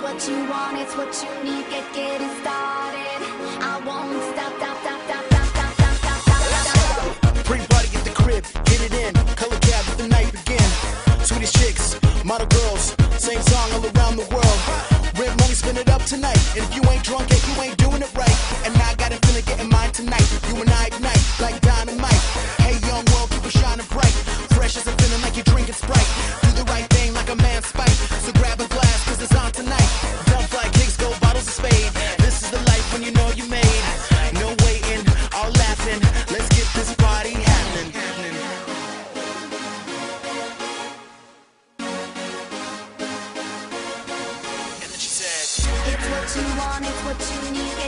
what you want, it's what you need. Get getting started. I won't stop, stop, stop, stop, stop, stop, stop, stop, stop, stop. Everybody at the crib, get it in. Color cab, let the night begin. Sweetest chicks, model girls, same song all around the world. Rent money, spend it up tonight. And if you ain't drunk, yet you ain't doing it right. What you want, it's what you need.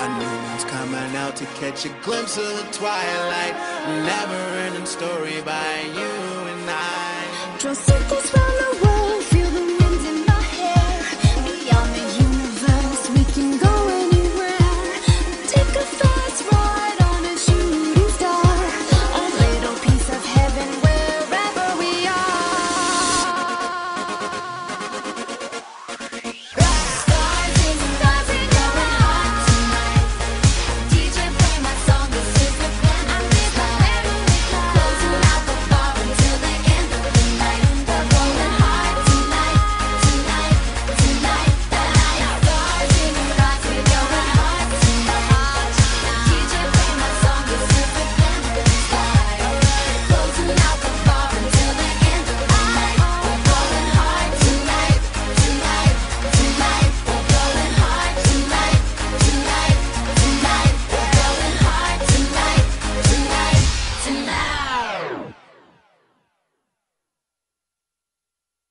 A new moon's coming out to catch a glimpse of the twilight. Never ending story by you and I. Draw circles